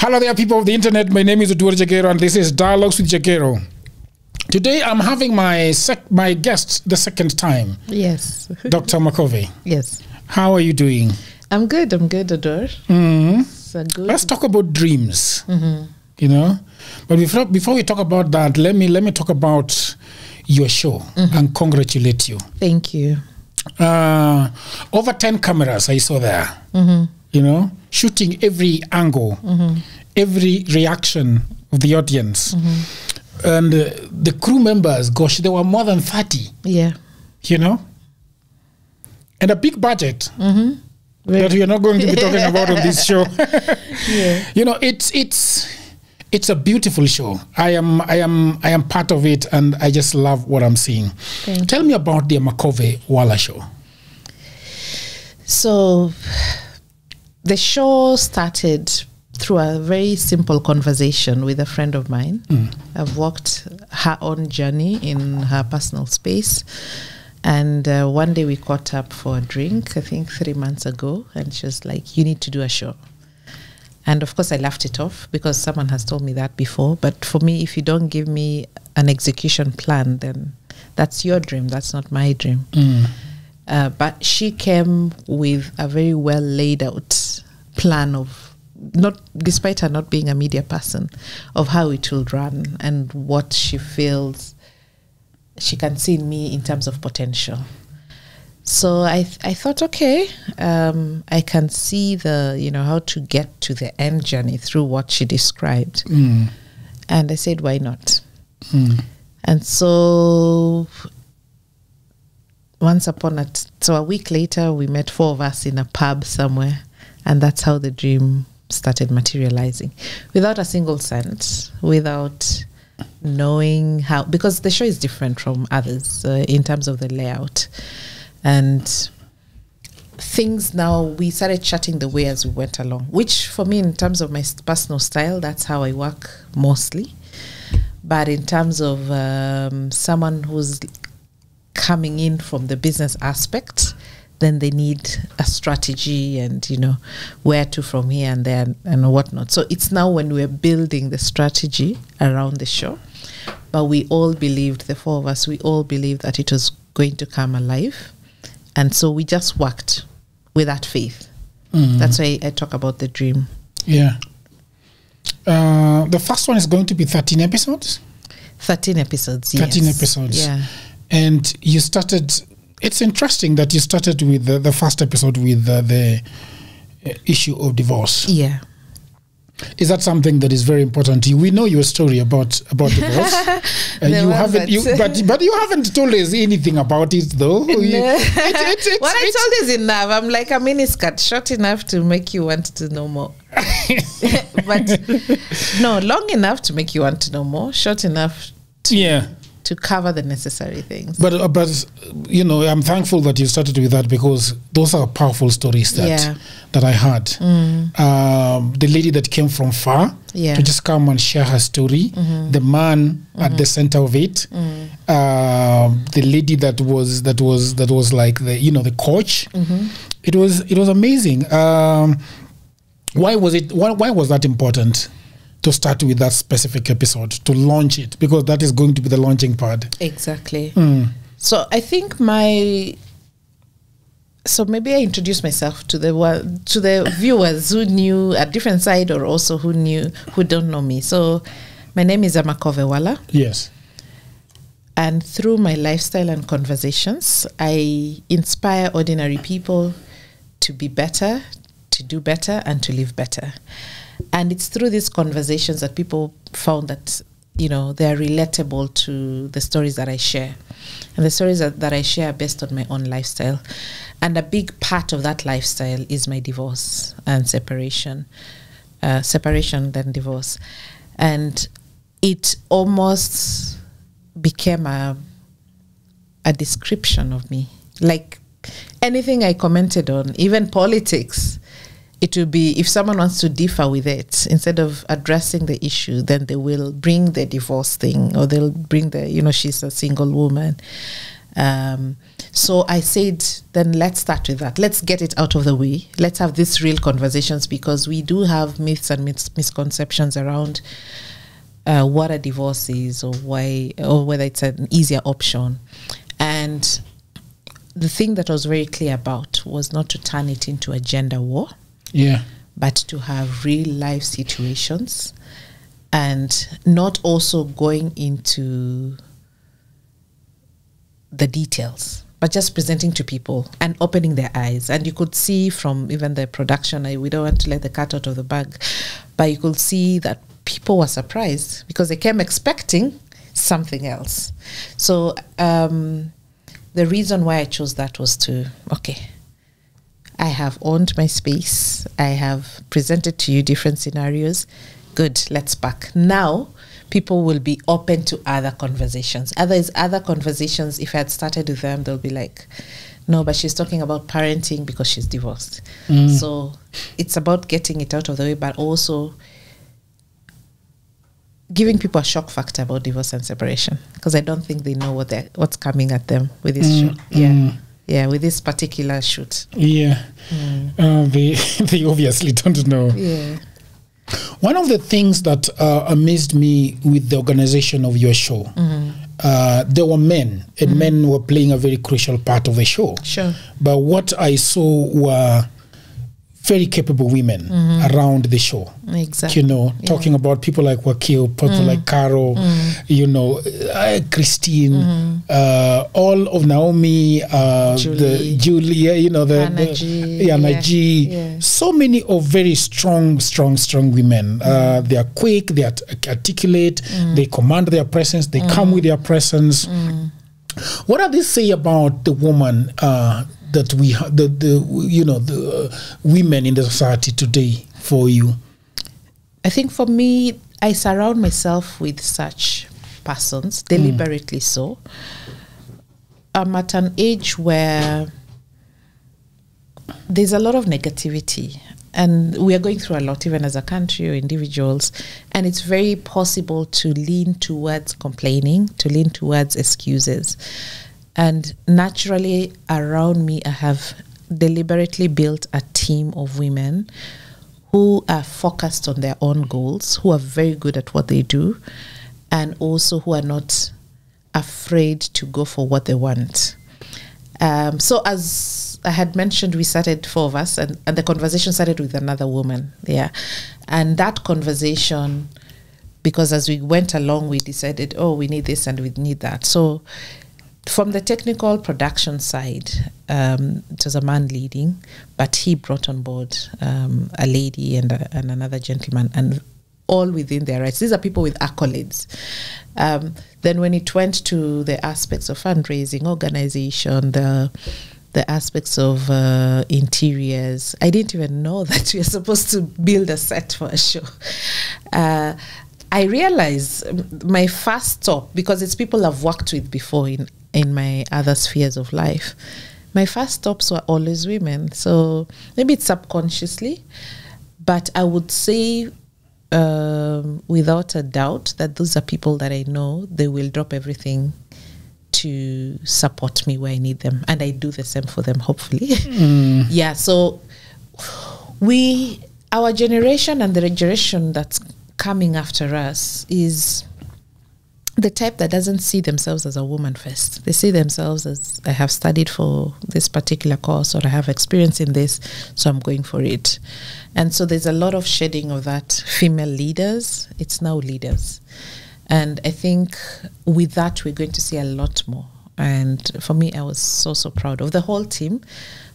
Hello there, people of the internet. My name is Oduor Jagero, and this is Dialogues with Jagero. Today, I'm having my sec- my guest the second time, Yes. Dr. Amakove. yes. How are you doing? I'm good. I'm good, Oduor. Mhm. Good. Let's talk about dreams. You know, but before before we talk about that, let me let me talk about your show and congratulate you. Thank you. Uh, over ten cameras I saw there. You know, shooting every angle, mm-hmm. every reaction of the audience, mm-hmm. and uh, the crew members. Gosh, there were more than thirty. Yeah. You know, and a big budget. Mm-hmm. Very- that we are not going to be talking about on this show. Yeah. you know, it's it's it's a beautiful show. I am I am I am part of it, and I just love what I'm seeing. Thank Tell me about the Amakove Wala show. So, the show started through a very simple conversation with a friend of mine. I've walked her own journey in her personal space. And uh, one day we caught up for a drink, I think three months ago, and she was like, You need to do a show. And of course, I laughed it off because someone has told me that before. But for me, if you don't give me an execution plan, then that's your dream, that's not my dream. Uh, but she came with a very well laid out plan of not despite her not being a media person of how it will run and what she feels she can see in me in terms of potential. So i th- i thought okay um, i can see the you know how to get to the end journey through what she described. And i said why not? And so once upon a t- so a week later we met four of us in a pub somewhere and that's how the dream started materializing. Without a single cent without knowing how because the show is different from others uh, in terms of the layout. And things now we started chatting the way as we went along which for me in terms of my personal style that's how i work mostly. But in terms of um, someone who's coming in from the business aspect then they need a strategy and you know where to from here and there and, and whatnot so it's now when we're building the strategy around the show but we all believed the four of us we all believed that it was going to come alive and so we just worked with that faith that's why i talk about the dream Yeah. Uh, the first one is going to be 13 episodes. 13 episodes 13 yes. episodes. yeah And you started. It's interesting that you started with the, the first episode with uh, the issue of divorce. yeah Is that something that is very important to you? We know your story about about divorce. Uh, you haven't, you, but but you haven't told us anything about it, though. You- it's- it's- it's- what I told is enough. I'm like a miniskirt, short enough to make you want to know more. but no, long enough to make you want to know more, short enough yeah, to cover the necessary things. but uh, but you know, I'm thankful that you started with that because those are powerful stories that Yeah. that I had. Um, the lady that came from far Yeah. to just come and share her story. The man at the center of it. Um, the lady that was that was that was like the you know the coach. It was it was amazing. Um, why was it? Why, why was that important? To start with that specific episode, to launch it, because that is going to be the launching pad. exactly. Mm. So I think my so maybe I introduce myself to the to the viewers who knew a different side or also who knew who don't know me. So my name is Amakove Wala. Yes. And through my lifestyle and conversations, I inspire ordinary people to be better, to do better, and to live better. And it's through these conversations that people found that, you know, they're relatable to the stories that I share. And the stories that, that I share are based on my own lifestyle. And a big part of that lifestyle is my divorce and separation. Uh, separation, then divorce. And it almost became a a description of me. Like anything I commented on, even politics, it will be if someone wants to differ with it, instead of addressing the issue, then they will bring the divorce thing or they'll bring the, you know, she's a single woman. Um, so I said, then let's start with that. Let's get it out of the way. Let's have these real conversations because we do have myths and mis- misconceptions around uh, what a divorce is or why, or whether it's an easier option. And the thing that I was very clear about was not to turn it into a gender war, Yeah. but to have real life situations and not also going into the details but just presenting to people and opening their eyes and you could see from even the production I, we don't want to let the cat out of the bag but you could see that people were surprised because they came expecting something else so um, the reason why i chose that was to okay I have owned my space. I have presented to you different scenarios. Good, let's back. Now, people will be open to other conversations. Others, other conversations, if I had started with them, they'll be like, no, but she's talking about parenting because she's divorced. So it's about getting it out of the way, but also giving people a shock factor about divorce and separation because I don't think they know what what's coming at them with this Mm, show. Yeah, mm. Yeah, with this particular shoot. Yeah. Uh, they they obviously don't know. Yeah. One of the things that uh, amazed me with the organization of your show, Mm-hmm. uh, there were men, and men were playing a very crucial part of the show. Sure. But what I saw were very capable women around the show. Exactly. You know, talking about people like Wakil, people like Caro, you know, uh, Christine, uh, all of Naomi, uh, Julie. the Julia, you know, the, G, yeah, yeah, yeah. so many of very strong, strong, strong women. Uh, they are quick, they are articulate, they command their presence, they come with their presence. What does this say about the woman uh, that we, ha- the, the you know, the uh, women in the society today for you? I think for me, I surround myself with such persons, deliberately so. I'm at an age where there's a lot of negativity, and we are going through a lot, even as a country or individuals. And it's very possible to lean towards complaining, to lean towards excuses. And naturally, around me, I have deliberately built a team of women who are focused on their own goals, who are very good at what they do, and also who are not afraid to go for what they want. Um, so, as I had mentioned, we started four of us, and, and the conversation started with another woman. Yeah, and that conversation, because as we went along, we decided, oh, we need this and we need that. So, from the technical production side, um, it was a man leading, but he brought on board um, a lady and, a, and another gentleman, and all within their rights. These are people with accolades. Um, then, when it went to the aspects of fundraising, organization, the the aspects of uh, interiors, I didn't even know that we are supposed to build a set for a show. Uh, I realized um, my first stop because it's people I've worked with before in in my other spheres of life. My first stops were always women, so maybe it's subconsciously, but I would say um, without a doubt that those are people that I know they will drop everything to support me where I need them, and I do the same for them. Hopefully, yeah. So we, our generation and the generation that's coming after us is the type that doesn't see themselves as a woman first. They see themselves as I have studied for this particular course or I have experience in this, so I'm going for it. And so there's a lot of shedding of that female leaders. It's now leaders. And I think with that, we're going to see a lot more. And for me, I was so, so proud of the whole team,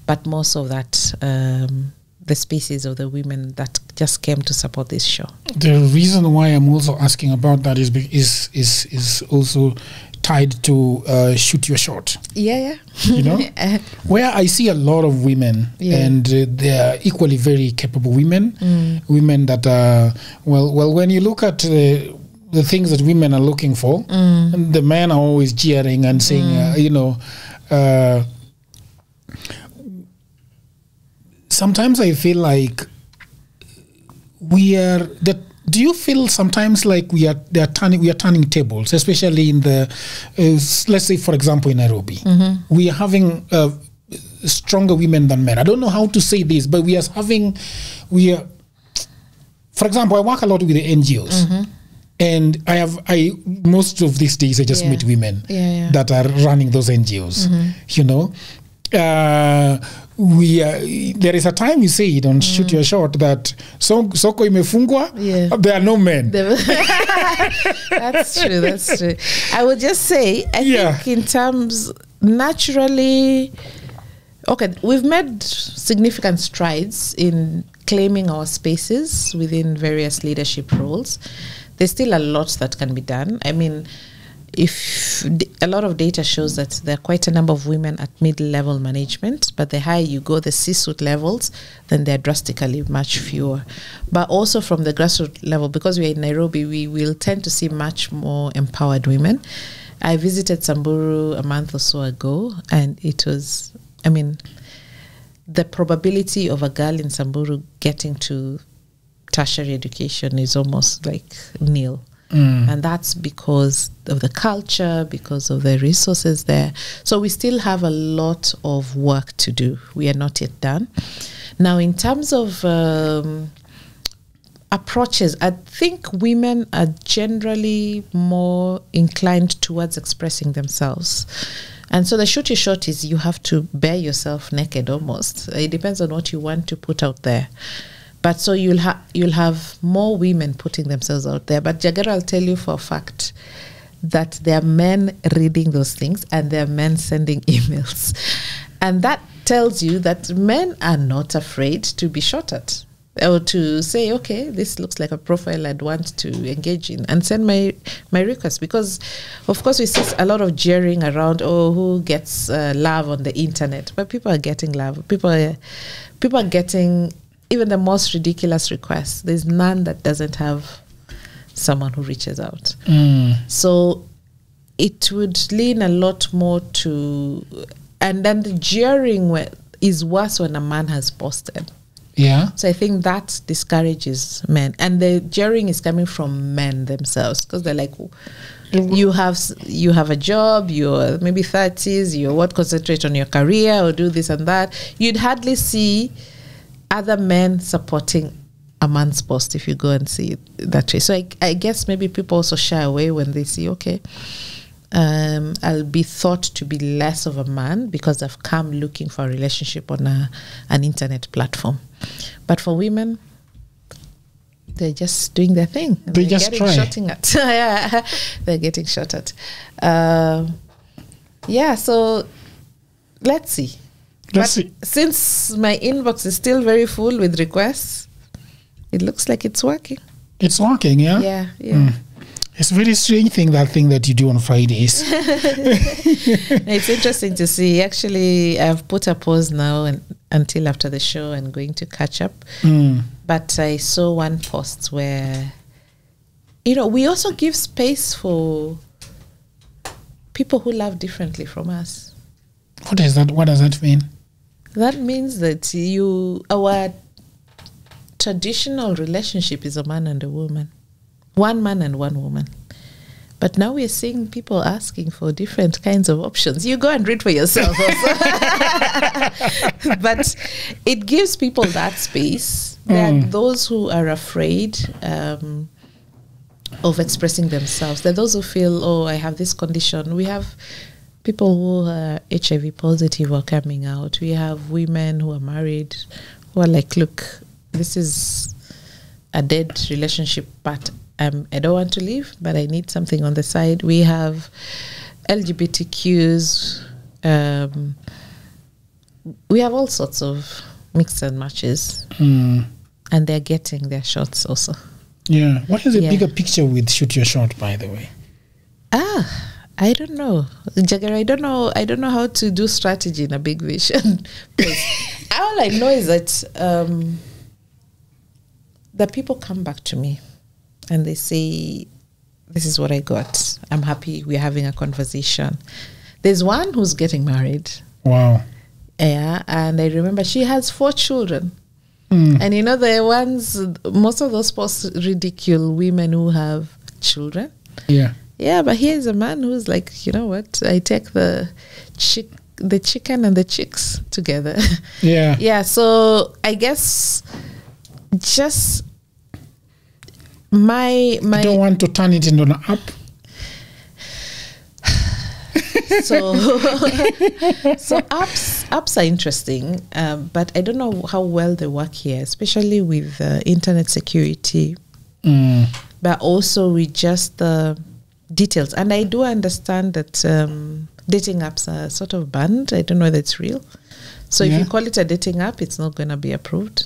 but more so that um, the species of the women that just came to support this show. The reason why I'm also asking about that is is is is also tied to uh, shoot your shot. Yeah, yeah. You know, Uh, where I see a lot of women, Yeah. and uh, they are equally very capable women. Women that are well, well. When you look at uh, the things that women are looking for, the men are always jeering and saying, uh, you know. Uh, sometimes I feel like we are that do you feel sometimes like we are they are turning we are turning tables, especially in the uh, let's say for example in Nairobi, we are having uh, stronger women than men. I don't know how to say this, but we are having we are. For example, I work a lot with the NGOs. And I have I most of these days I just Yeah. meet women Yeah, yeah. that are running those NGOs. You know, uh, we uh, there is a time you say it on shoot your shot that so, soko imefungwa. Yeah. There are no men. That's true. That's true. I would just say, I Yeah. think in terms naturally, okay, we've made significant strides in claiming our spaces within various leadership roles. There's still a lot that can be done. I mean, if a lot of data shows that there are quite a number of women at mid-level management, but the higher you go, the C-suite levels, then they're drastically much fewer. But also from the grassroots level, because we're in Nairobi, we will tend to see much more empowered women. I visited Samburu a month or so ago, and it was, I mean, the probability of a girl in Samburu getting to tertiary education is almost like nil. And that's because of the culture, because of the resources there. So we still have a lot of work to do. We are not yet done. Now, in terms of um, approaches, I think women are generally more inclined towards expressing themselves. And so the shoot your shot is you have to bare yourself naked almost. It depends on what you want to put out there. But so you'll have you'll have more women putting themselves out there. But Jagger, I'll tell you for a fact that there are men reading those things and there are men sending emails. And that tells you that men are not afraid to be shot at or to say, okay, this looks like a profile I'd want to engage in and send my my request because, of course, we see a lot of jeering around. Oh, who gets uh, love on the internet? But people are getting love. People are people are getting even the most ridiculous requests. There's none that doesn't have someone who reaches out. Mm. So it would lean a lot more to, and then the jeering whe- is worse when a man has posted. Yeah. So I think that discourages men, and the jeering is coming from men themselves because they're like, you have you have a job, you're maybe thirties, you're what concentrate on your career or do this and that. You'd hardly see other men supporting a man's post if you go and see it that way. So I, I guess maybe people also shy away when they see okay. Um, I'll be thought to be less of a man because I've come looking for a relationship on a, an internet platform. But for women, they're just doing their thing. They they're just getting try. shotting at. yeah, they're getting shot at. Um yeah, so let's see. Let's but see. since my inbox is still very full with requests, it looks like it's working. It's working, yeah? Yeah, yeah. Mm. It's a very strange thing, that thing that you do on Fridays. it's interesting to see. Actually, I've put a pause now and, until after the show and going to catch up. Mm. But I saw one post where, you know, we also give space for people who love differently from us. What is that? What does that mean? That means that you, our traditional relationship is a man and a woman, one man and one woman. But now we're seeing people asking for different kinds of options. You go and read for yourself also. but it gives people that space. There are Mm. those who are afraid um, of expressing themselves. There are those who feel, oh, I have this condition. We have people who are HIV positive are coming out. We have women who are married who are like, look, this is a dead relationship, but um, I don't want to leave, but I need something on the side. We have LGBTQs. Um, we have all sorts of mix and matches, Mm. and they're getting their shots also. Yeah. What is the Yeah. bigger picture with Shoot Your Shot, by the way? Ah, I don't know, Jagger. I don't know. I don't know how to do strategy in a big vision. All I know is that um, the people come back to me and they say, "This is what I got. I'm happy. We're having a conversation." There's one who's getting married. Wow. Yeah, and I remember she has four children. Mm. And you know, the ones, most of those posts ridicule women who have children. Yeah. Yeah, but here's a man who's like, you know what? I take the chick, the chicken and the chicks together. Yeah. yeah. So I guess just my my You don't want to turn it into an app. so so apps apps are interesting, um, but I don't know how well they work here, especially with uh, internet security, Mm. but also with just the details. And I do understand that um, dating apps are sort of banned. I don't know whether it's real. So if you call it a dating app, it's not going to be approved.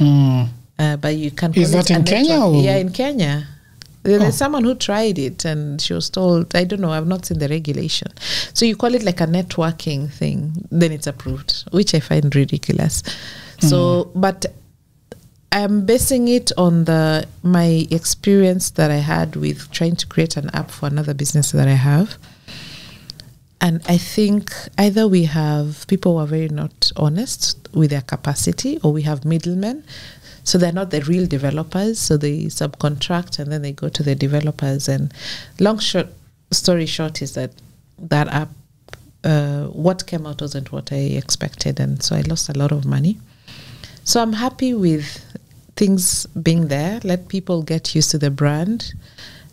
Mm. Uh, but you can. Call Is that in Kenya or- Yeah, in Kenya. There's Oh. someone who tried it and she was told, I don't know, I've not seen the regulation. So you call it like a networking thing, then it's approved, which I find ridiculous. So, but I'm basing it on the my experience that I had with trying to create an app for another business that I have. And I think either we have people who are very not honest with their capacity, or we have middlemen. So they're not the real developers. So they subcontract and then they go to the developers. And long short story short is that that app, uh, what came out wasn't what I expected, and so I lost a lot of money. So I'm happy with things being there. Let people get used to the brand,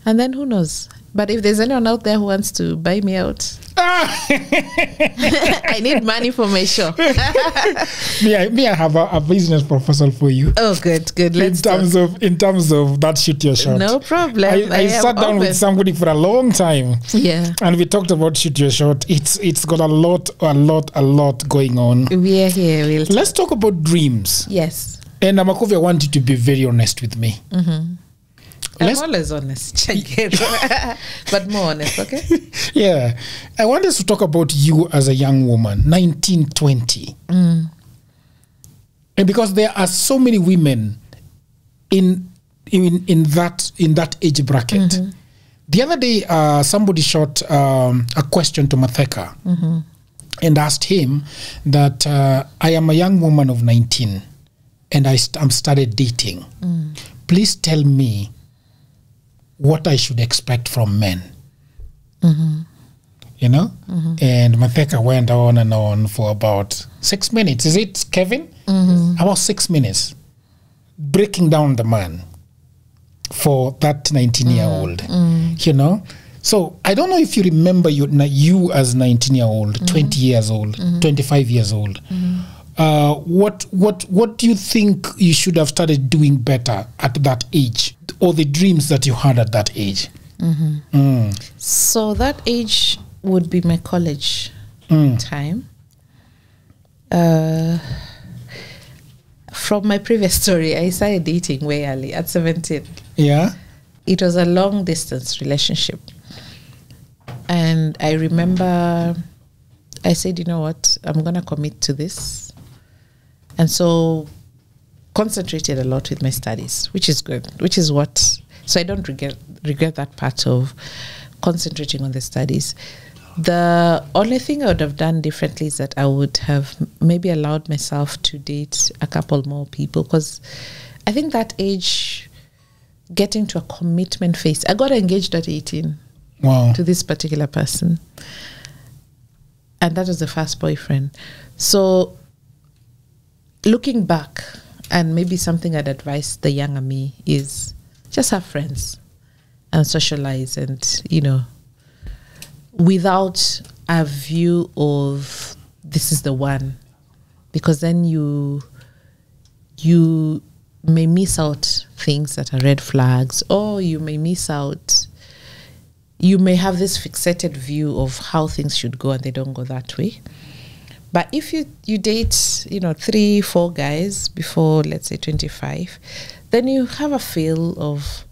and then who knows? But if there's anyone out there who wants to buy me out, I need money for my show. me, I, me, I have a, a business proposal for you. oh, good, good. in Let's terms talk. of in terms of that shoot your shot. No problem. I, I, am sat down open. with somebody for a long time. Yeah, And we talked about shoot your shot. It's it's got a lot, a lot, a lot going on. we are here. We'll Let's talk about dreams. yes. And Amakove, I want you to be very honest with me. Let's- I'm always honest, but more honest, okay? Yeah. I want us to talk about you as a young woman, 1920. Mm. And because there are so many women in in in that in that age bracket. Mm-hmm. The other day, uh, somebody shot um, a question to Matheka Mm-hmm. and asked him that uh, I am a young woman of 19 and I st- I'm started dating. Mm. Please tell me what I should expect from men. Mm-hmm. You know? Mm-hmm. And Matheka went on and on for about six minutes. Is it, Kevin? Mm-hmm. About six minutes. Breaking down the man for that 19 year old. Mm, mm. You know? So I don't know if you remember you, you as 19 year old, 20 years old, 25 years old. Uh, what what what do you think you should have started doing better at that age, or the dreams that you had at that age? Mm. So that age would be my college Mm. time. Uh, from my previous story, I started dating way early at 17. Yeah. It was a long distance relationship. And I remember I said, you know what, I'm going to commit to this. And so concentrated a lot with my studies, which is good, which is what, so I don't regret, regret that part of concentrating on the studies. The only thing I would have done differently is that I would have maybe allowed myself to date a couple more people because I think that age, getting to a commitment phase, I got engaged at 18 Wow. to this particular person. And that was the first boyfriend. So, looking back, and maybe something I'd advise the younger me is just have friends and socialize, and you know, without a view of this is the one, because then you you may miss out things that are red flags, or you may miss out you may have this fixated view of how things should go and they don't go that way but if you you date you know three four guys before let's say 25 then you have a feel of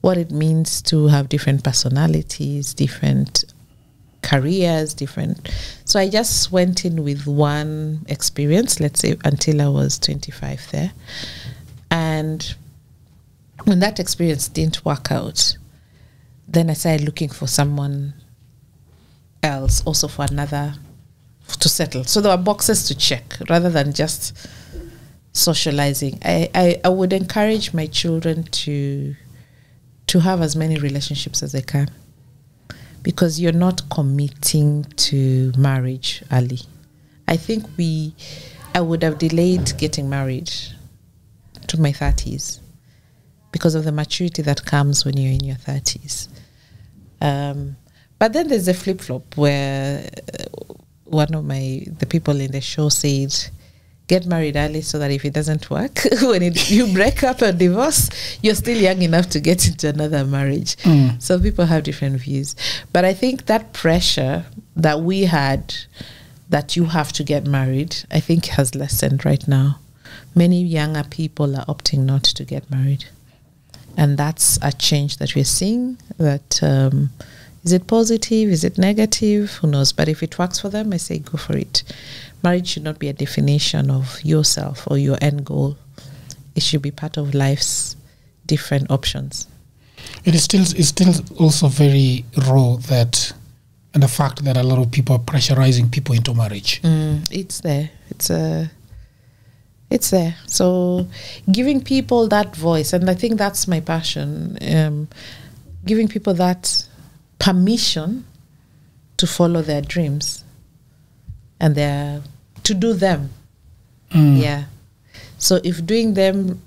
what it means to have different personalities different careers different. So i just went in with one experience let's say until i was 25 there. And when that experience didn't work out then I started looking for someone else, also for another to settle. So there were boxes to check rather than just socializing. I, I, I would encourage my children to to have as many relationships as they can because you're not committing to marriage early. I think we I would have delayed getting married to my 30s because of the maturity that comes when you're in your 30s. Um, but then there's a flip flop where one of my the people in the show said, "Get married early so that if it doesn't work, when it, you break up or divorce, you're still young enough to get into another marriage." Mm. So people have different views, but I think that pressure that we had that you have to get married, I think has lessened right now. Many younger people are opting not to get married and that's a change that we're seeing that um, is it positive is it negative who knows but if it works for them i say go for it marriage should not be a definition of yourself or your end goal it should be part of life's different options It is still it's still also very raw that and the fact that a lot of people are pressurizing people into marriage. Mm, it's there. It's a. It's there. So, giving people that voice, and I think that's my passion. Um, giving people that permission to follow their dreams, and their to do them. Mm. Yeah. So if doing them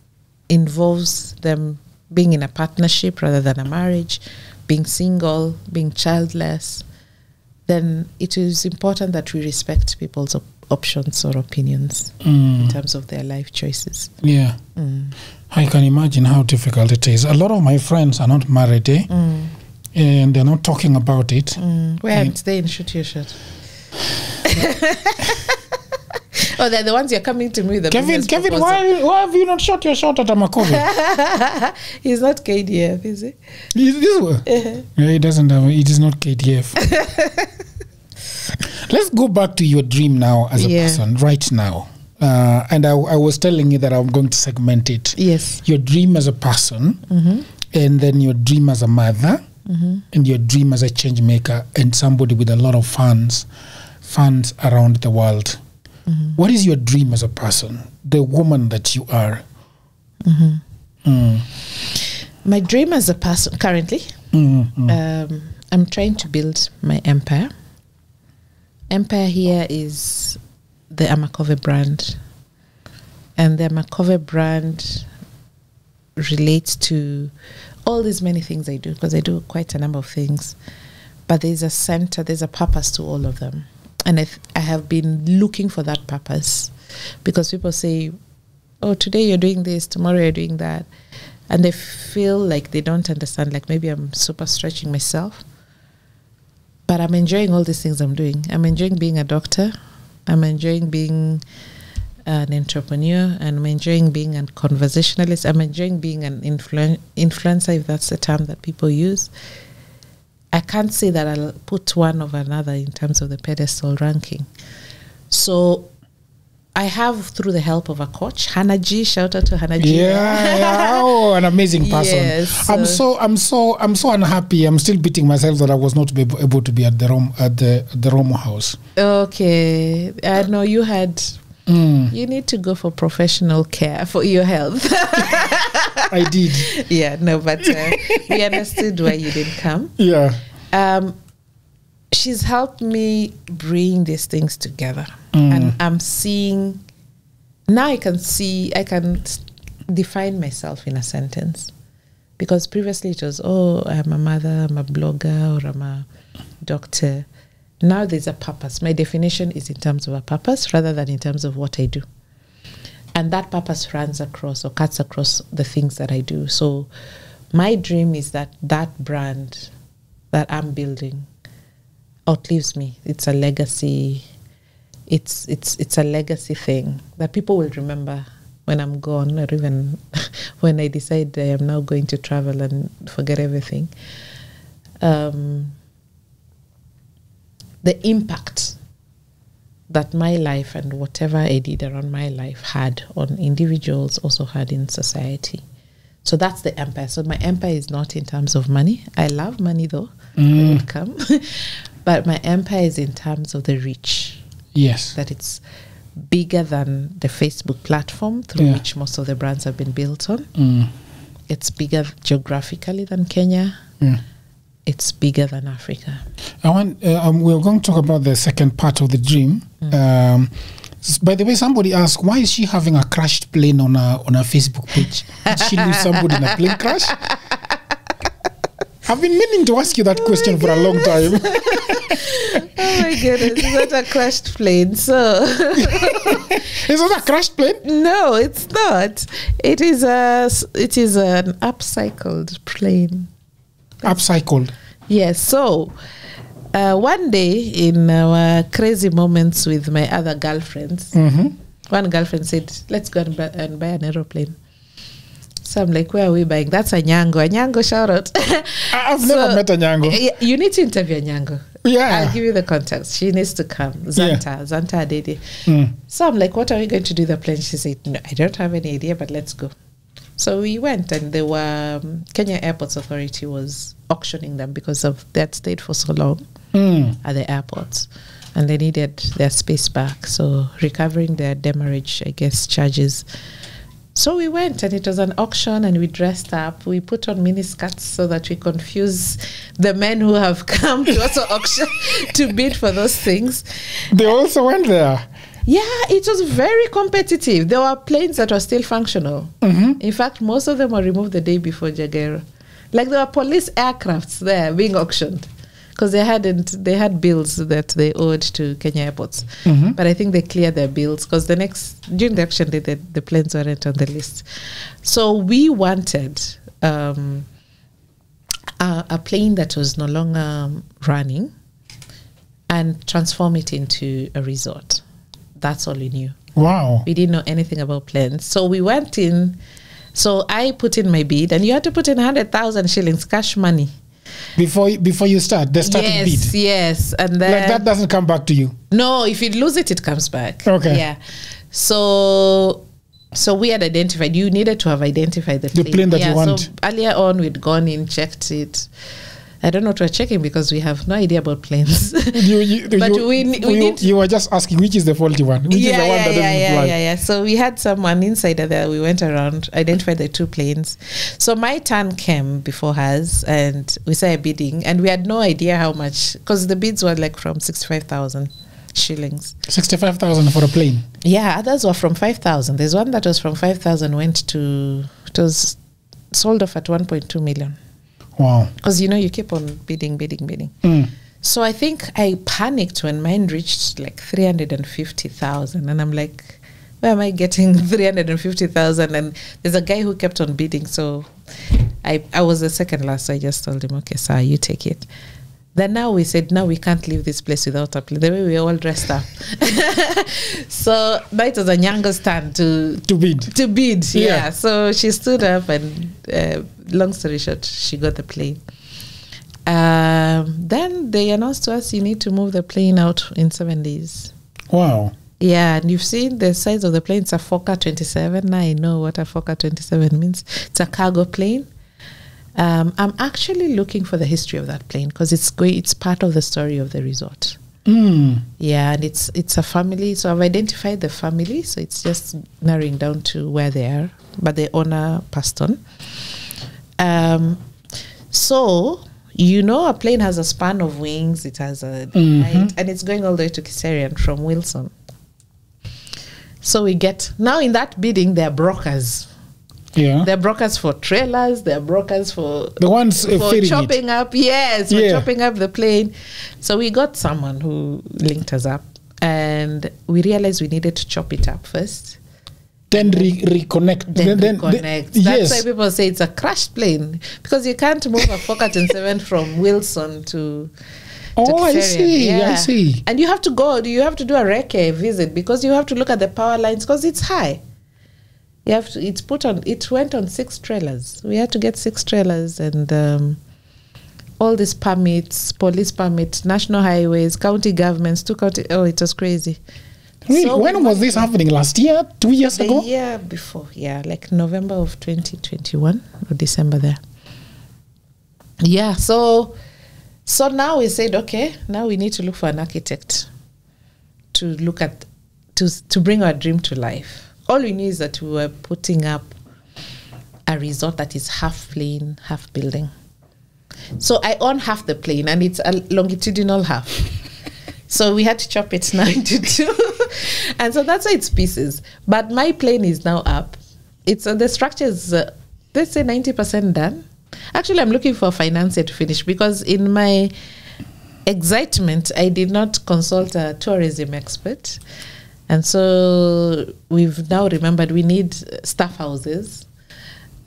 involves them being in a partnership rather than a marriage, being single, being childless, then it is important that we respect people's op- options or opinions in Mm. terms of their life choices. Yeah. Mm. I can imagine how difficult it is. A lot of my friends are not married, eh? And they're not talking about it. Mm. Where and shoot your shot. oh, they're the ones you're coming to me with the Kevin, Kevin, proposal. why, why have you not shot your shot at Amakove? He's not KDF, is he? Is this one? Yeah, he doesn't have, it is not KDF. Let's go back to your dream now as a Yeah. person, right now. Uh, and I, I was telling you that I'm going to segment it. Yes. Your dream as a person, Mm-hmm. and then your dream as a mother, Mm-hmm. and your dream as a change maker, and somebody with a lot of fans, fans around the world. Mm-hmm. What is your dream as a person? The woman that you are. Mm-hmm. Mm. My dream as a person currently, Mm, mm. um, I'm trying to build my empire. Empire here is the Amakove brand. And the Amakove brand relates to all these many things I do because I do quite a number of things. But there's a center, there's a purpose to all of them. And I, I have been looking for that purpose because people say, oh, today you're doing this, tomorrow you're doing that. And they feel like they don't understand, like maybe I'm super stretching myself. But I'm enjoying all these things I'm doing. I'm enjoying being a doctor. I'm enjoying being an entrepreneur and I'm enjoying being a conversationalist. I'm enjoying being an influen- influencer, if that's the term that people use. I can't say that I'll put one over another in terms of the pedestal ranking. So I have, through the help of a coach, Hannah G. Shout out to Hannah G. Yeah, yeah. Oh, an amazing person. Yes, I'm so I'm so I'm so unhappy. I'm still beating myself that I was not able to be at the Rom at the the Romo house. Okay. I know you had. Mm, You need to go for professional care for your health. I did. yeah, no, but uh, we understood why you didn't come. Yeah. um, she's helped me bring these things together Mm. and i'm seeing now i can see i can define myself in a sentence because previously it was oh i'm a mother i'm a blogger or i'm a doctor now there's a purpose. My definition is in terms of a purpose rather than in terms of what i do. And that purpose runs across or cuts across the things that i do. So my dream is that that brand that i'm building outlives me. It's a legacy. It's it's it's a legacy thing that people will remember when i'm gone or even when i decide i am now going to travel and forget everything. Um, the impact that my life and whatever I did around my life had on individuals also had in society. So that's the empire. So my empire is not in terms of money. I love money though. Mm. It come. but my empire is in terms of the reach Yes. that it's bigger than the Facebook platform through Yeah. which most of the brands have been built on. Mm. It's bigger geographically than Kenya. Yeah. It's bigger than Africa. I want. Uh, um, we're going to talk about the second part of the dream. Um, by the way, somebody asked, "Why is she having a crashed plane on her on her Facebook page? Did she lose somebody in a plane crash?" I've been meaning to ask you that question for a long time. Oh my goodness, it's not a crashed plane. So is it a crashed plane? no, it's not. It is a it is an upcycled plane. Upcycled. Yes. So uh, one day in our crazy moments with my other girlfriends, hmm one girlfriend said, "Let's go and buy, and buy an aeroplane." So I'm like, "Where are we buying?" That's Anyango. A Nyango shout out. I've never met a Nyango. You need to interview Anyango. Yeah. I'll give you the context. She needs to come. Zanta, Zanta Adede. Mm. So I'm like, what are we going to do with the plane? She said, no, I don't have any idea, but let's go. So we went, and there were um, Kenya Airports Authority was auctioning them because of they had stayed for so long Mm. at the airports, and they needed their space back. So recovering their demurrage, I guess, charges. So we went, and it was an auction, and we dressed up. We put on mini skirts so that we confuse the men who have come to also auction to bid for those things. They also went there. Yeah, it was very competitive. There were planes that were still functional. Mhm. In fact, most of them were removed the day before Jagero. Like there were police aircrafts there being auctioned because they hadn't they had bills that they owed to Kenya airports. Mhm. But I think they cleared their bills because the next during the auction day the, the planes weren't on the list. So we wanted um, a, a plane that was no longer running and transform it into a resort. That's all we knew. Wow. We didn't know anything about planes. So we went in. So I put in my bid, and you had to put in 100,000 shillings cash money. Before before you start, the starting yes, bid. yes. And then. Like that doesn't come back to you. No, if you lose it, it comes back. Okay. Yeah. So, so we had identified. You needed to have identified the The plane. plane that you want. So earlier on, we'd gone in, checked it. I don't know what we're checking because we have no idea about planes. You, you, But you, we- we you, need- you were just asking which is the faulty one, which yeah, is the one yeah, that yeah, doesn't yeah, yeah, yeah. So we had someone insider there. We went around, identified the two planes. So my turn came before hers, and we started bidding, and we had no idea how much because the bids were like from sixty-five thousand shillings. Sixty-five thousand for a plane. Yeah, others were from five thousand. There's one that was from five thousand went to it was sold off at one point two million Wow. because you know you keep on bidding, bidding, bidding. Mm. So I think I panicked when mine reached like 350,000 and I'm like where am I getting 350,000 and there's a guy who kept on bidding so I I was the second last so I just told him okay sir you take it then now we said now we can't leave this place without a plane the way we were all dressed up so now it was Anyango's turn to To bid. to bid yeah, Yeah. so she stood up and uh, long story short she got the plane um, then they announced to us you need to move the plane out in seven days Wow. yeah and you've seen the size of the plane it's a fokker 27 now i know what a fokker 27 means it's a cargo plane um, i'm actually looking for the history of that plane because it's going it's part of the story of the resort Mm. yeah, and it's it's a family. So I've identified the family. So it's just narrowing down to where they are, but the owner passed on. Um, so you know, a plane has a span of wings. It has a Mhm. height, and it's going all the way to Kiserian from Wilson. So we get now in that bidding, there are brokers. Yeah. They're brokers for trailers. they're brokers for the ones uh, for ferrying it. chopping up yes for Yeah. chopping up the plane so we got someone who linked us up and we realized we needed to chop it up first Then re- reconnect. then, then- reconnect then- that's why people say it's a crashed plane because you can't move a Fokker 7 from wilson to Oh, I see. I see. and you have to go you have to do a recce visit because you have to look at the power lines because it's high you have to it's put on it went on six trailers we had to get six trailers and um, all these permits police permits national highways county governments two county oh it was crazy Really? So when was this happening? Last year? Two years the ago? year before yeah like november of 2021 or december there yeah so so now we said okay now we need to look for an architect to look at to to bring our dream to life. All we knew is that we were putting up a resort that is half plane, half building. So I own half the plane, and it's a longitudinal half. So we had to chop it now into two, and so that's why it's pieces. But my plane is now up. It's uh, the structure is uh, let's say ninety percent done. Actually, I'm looking for a financier to finish because in my excitement, I did not consult a tourism expert. And so we've now remembered we need staff houses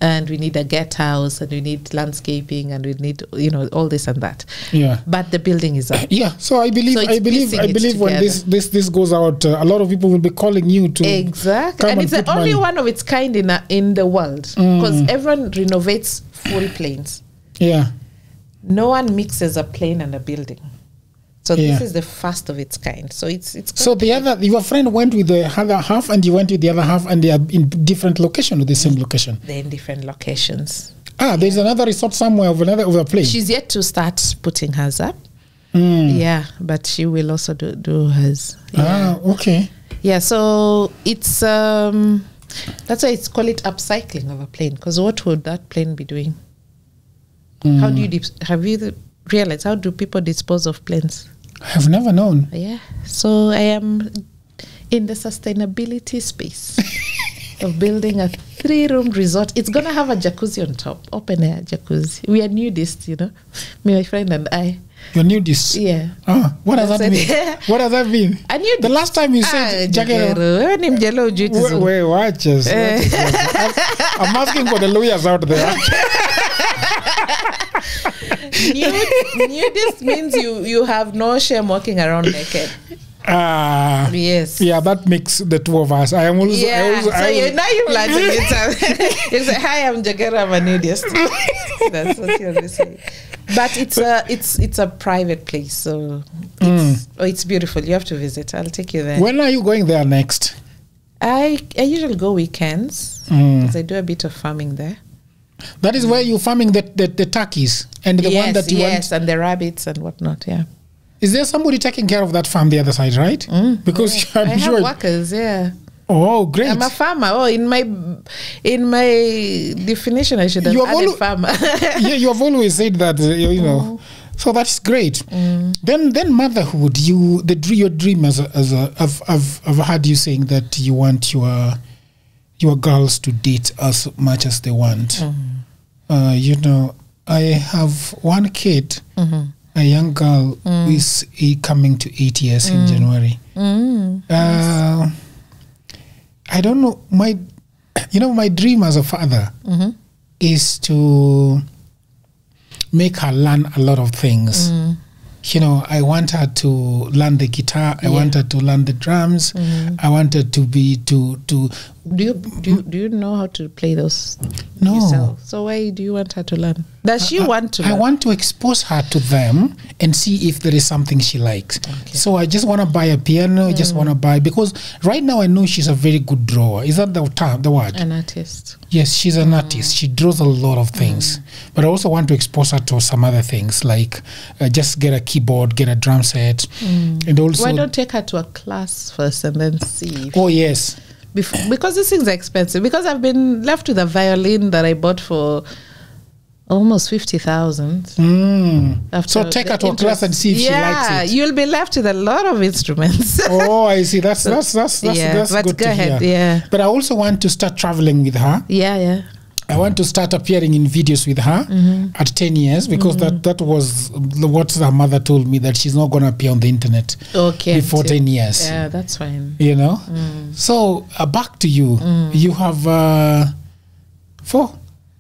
and we need a get house and we need landscaping and we need you know all this and that. Yeah. but the building is up. Yeah, so I believe So I believe I believe when this this this goes out, uh, a lot of people will be calling you to exactly. come and and it's the only money. one of its kind in a, in the world because everyone renovates full planes. Yeah, no one mixes a plane and a building so Yeah. this is the first of its kind so it's it's So the other, your friend went with the other half, and you went with the other half, and they are in different location or the same location. they're in different locations Ah, there's another resort somewhere of another of a place. she's yet to start putting hers up Mm. yeah but she will also do, do hers yeah. Ah, okay. Yeah, so it's um that's why it's call it upcycling of a plane. Because what would that plane be doing? How do you dis- have you realized how do people dispose of planes? I've never known. Yeah, so I am in the sustainability space of building a three-room resort. It's gonna have a jacuzzi on top, open air jacuzzi. We are nudists, you know, me, my friend, and I. You knew this. Yeah. Ah, what does that mean? what does that mean? A nudist. The last time you Ah, said Jagero. Jagero. Wewe ni mjelo hujui Wait, wait, watch us. watch Eh. us, watch us. I'm asking for the lawyers out there. Nude, nudist means you you have no shame walking around naked. Ah, Yes. yeah, that makes the two of us. I am also. I Yeah. also, so I you now you learn to it. You say, "Hi, I'm Jagero. I'm a nudist." That's what you're saying. But it's a it's it's a private place, so it's, oh, it's beautiful. You have to visit. I'll take you there. when are you going there next? I I usually go weekends Mm. because I do a bit of farming there. That is where mm. you're farming the, the, the turkeys and the yes, one that you yes, want. and the rabbits and whatnot. Yeah. Is there somebody taking care of that farm the other side, right? Mm. Because I I'm have sure. workers. Yeah. Oh, great. I'm a farmer. Oh, in my in my definition, I should have You have added farmer. yeah, you have always said that, uh, you, know. Mm. So that's great. Then, then motherhood. You the your dream as a, as a I've, I've I've heard you saying that you want your your girls to date as much as they want. Uh, you know, I have one kid, a young girl who is coming to eight years in January. Mm. Uh, I don't know. My, you know, my dream as a father Mm-hmm. is to make her learn a lot of things. You know, I want her to learn the guitar. I Yeah. want her to learn the drums. I want her to be to to. Do you do you, do you know how to play those No. yourself? So why do you want her to learn? Does she I- want to? I learn? want to expose her to them and see if there is something she likes. Okay. So I just want to buy a piano. I Just mm. want to buy because right now I know she's a very good drawer. Is that the term? The word? an artist. Yes, she's an mm. artist. She draws a lot of things. Mm. But I also want to expose her to some other things, like uh, just get a keyboard, get a drum set, and also. Why don't take her to a class first and then see? Oh yes, before, because these things are expensive. Because I've been left with a violin that I bought for almost fifty thousand. mm. So take her to a class and see if yeah, she likes it. you'll be left with a lot of instruments. oh, I see. That's that's that's that's, yeah, that's but good go to ahead. hear. Yeah, But I also want to start traveling with her. yeah, yeah. I want to start appearing in videos with her Mm-hmm. at 10 years because that, that was the- what her mother told me that she's not going to appear on the internet Okay. before until- 10 years. Yeah, that's fine. You know? Mm. So uh, back to you. You have uh, four,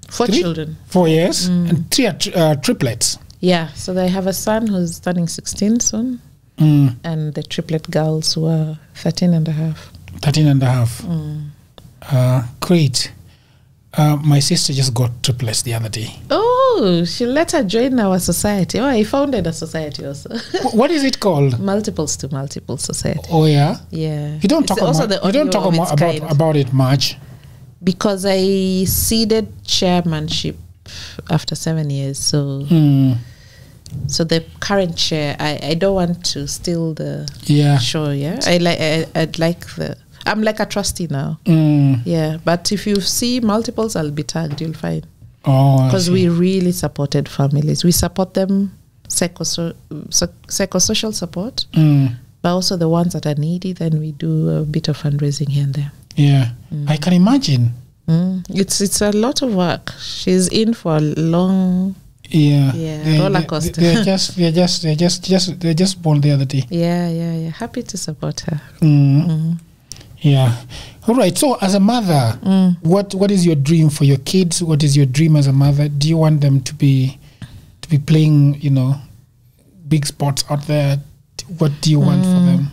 For Three? children. four years Mm. and three are uh, triplets. Yeah. So they have a son who's turning 16 soon, Mm, and the triplet girls who are 13 and a half. 13 and a half. Mm. Uh, great. Uh, my sister just got triplets the other day. Oh, she let her join our society. Oh, I founded a society also. What is it called? multiples to multiple society. Oh yeah. Yeah. You don't It's talk also about the you don't talk about about, about it much. because I ceded chairmanship after seven years. So Mm. So the current chair, I, I don't want to steal the Yeah. show. Yeah, I like I'd like the. I'm like a trustee now. Mm. Yeah, but if you see multiples, I'll be tagged. You'll find Oh, because we really supported families. We support them psychoso- psych- psychosocial support, Mm. but also the ones that are needy. Then we do a bit of fundraising here and there. Yeah. I can imagine. Mm. It's it's a lot of work. She's in for a long. Yeah. Yeah, They- roller they- coaster. They're just, they're just, they're just, just, they're just born the other day. Yeah, yeah, yeah. Happy to support her. Mm. Mm. Yeah. All right. So, as a mother, Mm. what what is your dream for your kids? What is your dream as a mother? Do you want them to be to be playing, you know, big sports out there? What do you want for them?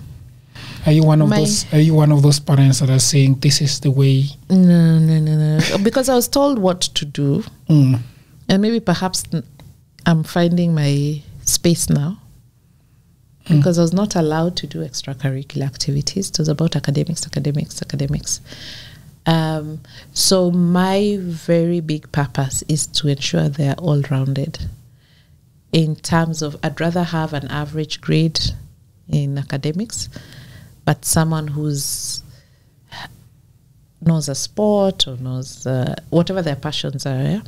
Are you one of Mm. My- those? Are you one of those parents that are saying this is the way? No, no, no, no. because I was told what to do, Mm. and maybe perhaps I'm finding my space now. Mm. Because I was not allowed to do extracurricular activities. It was about academics, academics, academics. Um, so my very big purpose is to ensure they're all rounded. In terms of, I'd rather have an average grade in academics, but someone who's knows a sport or knows uh, whatever their passions are. Yeah?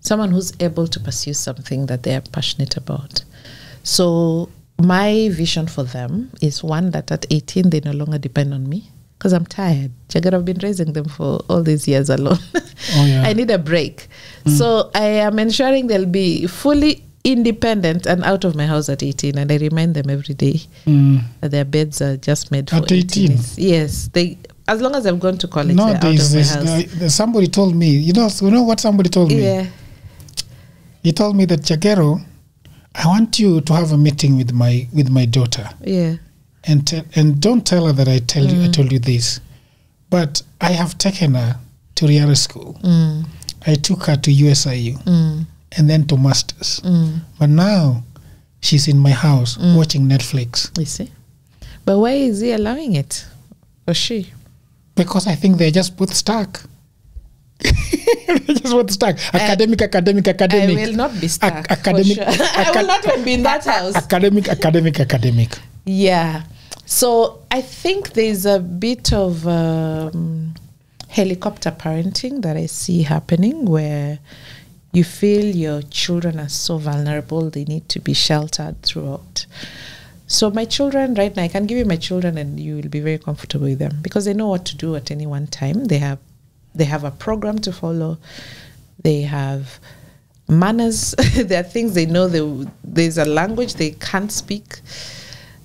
Someone who's able to pursue something that they are passionate about. So my vision for them is one that at 18 they no longer depend on me because I'm tired. Jagger, I've been raising them for all these years alone. Oh, yeah. I need a break. So I am ensuring they'll be fully independent and out of my house at 18 and I remind them every day Mm. that their beds are just made for At 18? Yes, they as long as they've gone to college, they're out of my house. there- somebody told me. You know, you know what somebody told me. yeah, He told me that Jagero, I want you to have a meeting with my with my daughter. yeah, and te- and don't tell her that I tell you I Mm. told you this, but I have taken her to Riara School. mm, I took her to USIU mm, and then to Masters. mm. But now she's in my house Mm. watching Netflix You see, but why is he allowing it, or she? because I think they're just both stuck. just both stuck. Academic, academic, academic. I will not be stuck. Ac- academic. sure. I will not be in that house. Academic, academic, academic. Yeah. So I think there's a bit of um, helicopter parenting that I see happening where you feel your children are so vulnerable, they need to be sheltered throughout. So my children right now, I can give you my children and you will be very comfortable with them because they know what to do at any one time. They have they have a program to follow. They have manners. there are things they know. They, there's a language they can't speak.